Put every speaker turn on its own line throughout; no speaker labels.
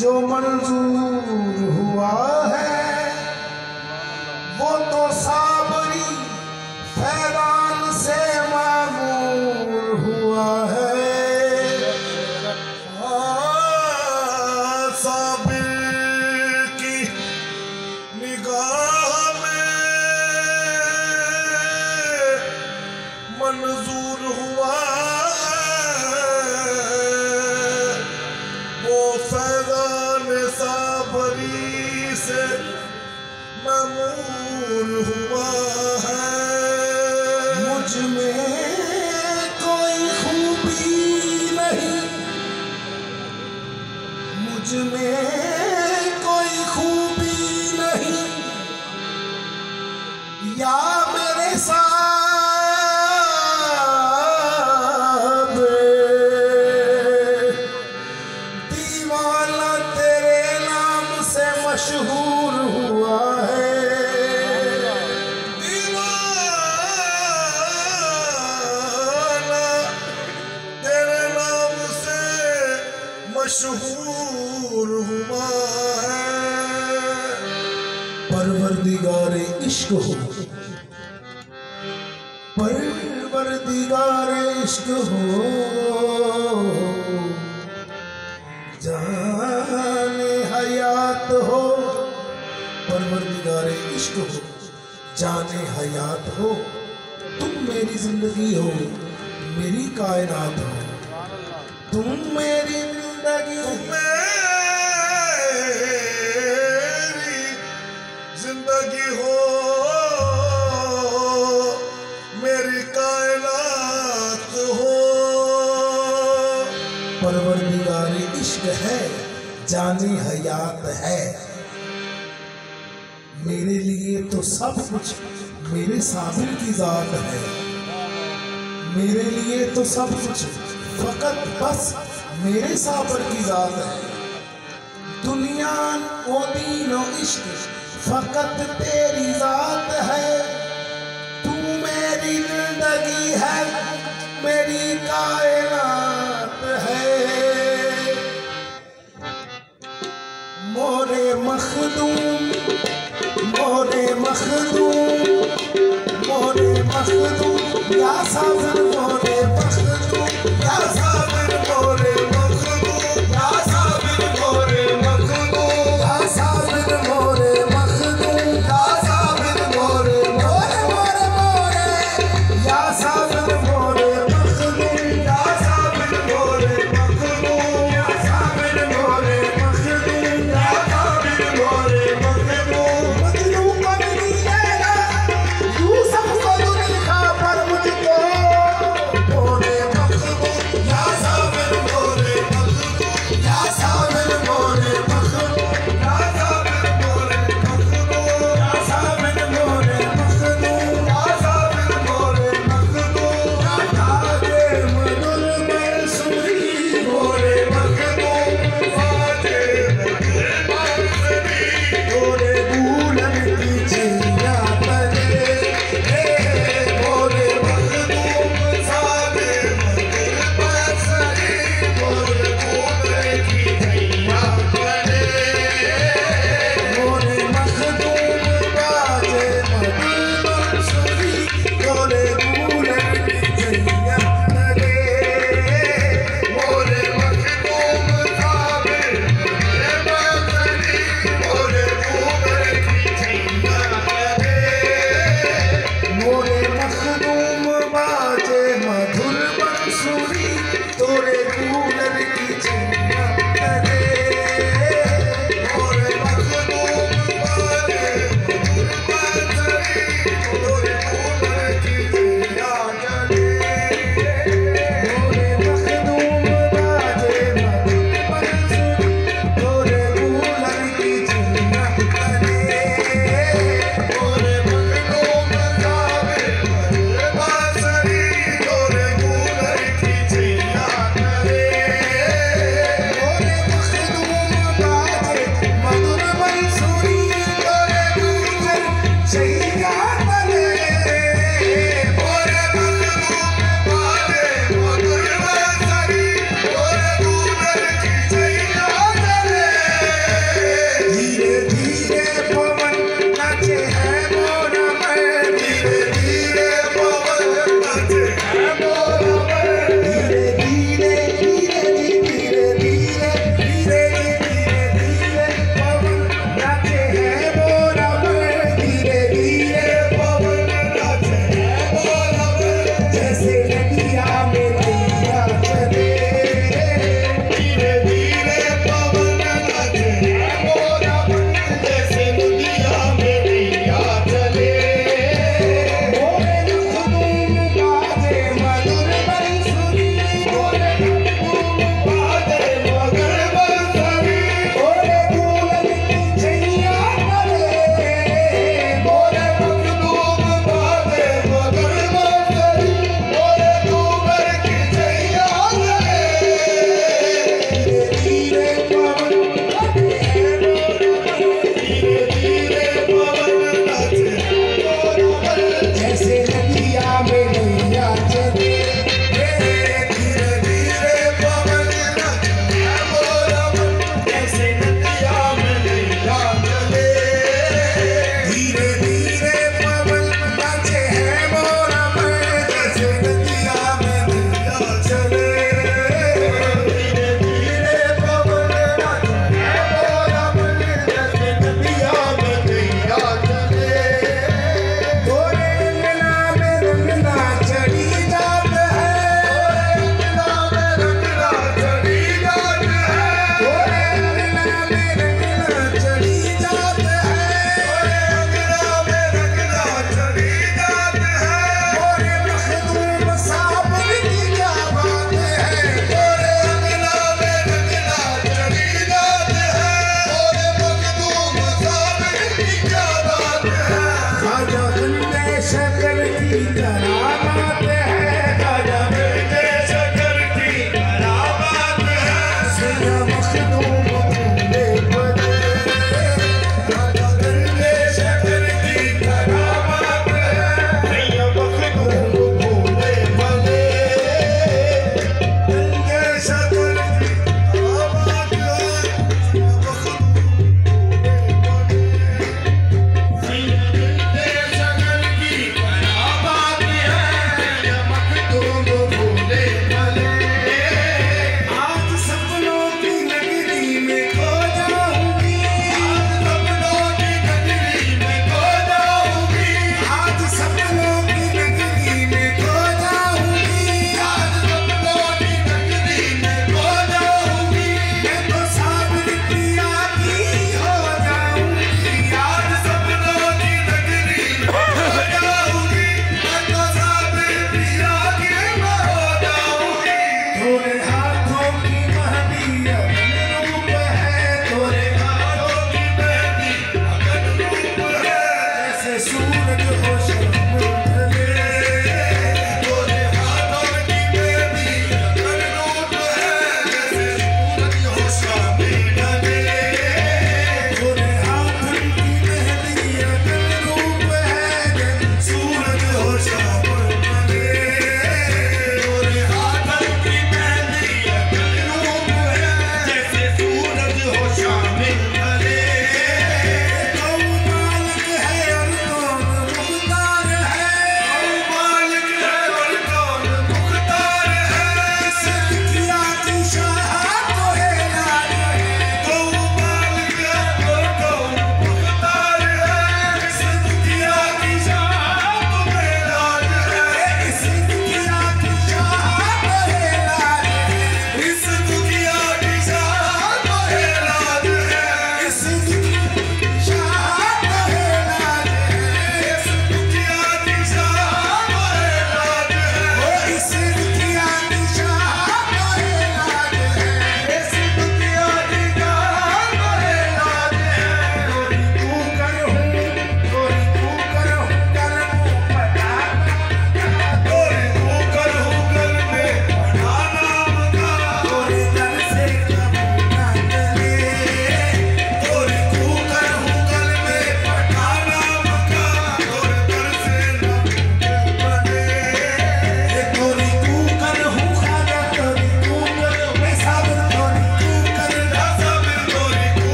جو منظور ہوا ہے۔ معمول ہوا ہے۔ مجھ میں کوئی خوبی نہیں۔ مجھ میں مشہور ہوا ہے۔ پروردگار عشق ہو۔ پروردگار عشق ہو۔ جان حیات ہو۔ پروردگار عشق ہو۔ جان حیات ہو۔ تم میری زندگی ہو۔ میری کائنات ہو۔ تم میری جانی حیات ہے۔ میرے لیے تو سب کچھ میرے صابر کی ذات ہے۔ میرے لیے تو سب کچھ فقط بس میرے صابر کی ذات ہے۔ دنیا و دین و عشق فقط تیری ذات ہے۔ تو میری زندگی ہے، میری کائنات مورے مخدوم مورے مخدوم مورے مخدوم یا صابر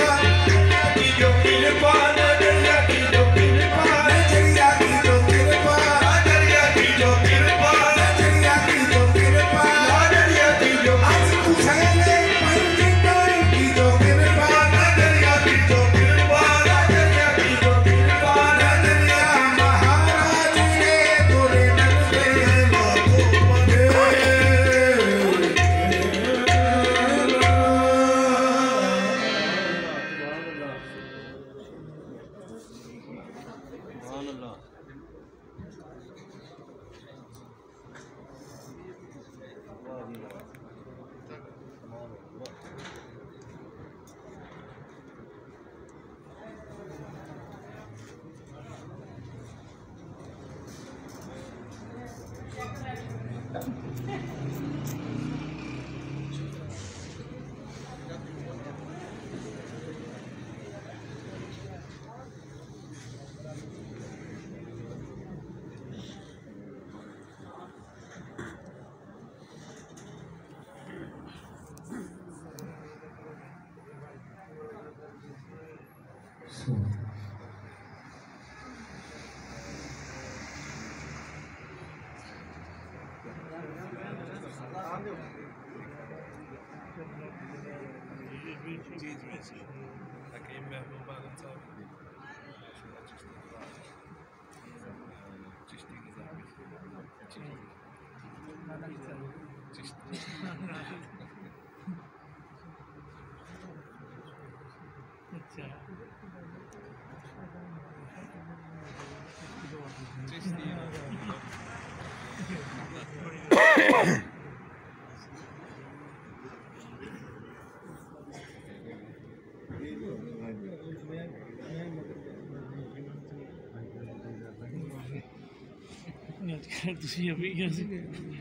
Yeah. bakayım.
Şey. Çeşitli. Çeşitli. حکیم محبوب عالم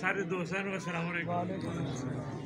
سارے دوستان السلام علیکم۔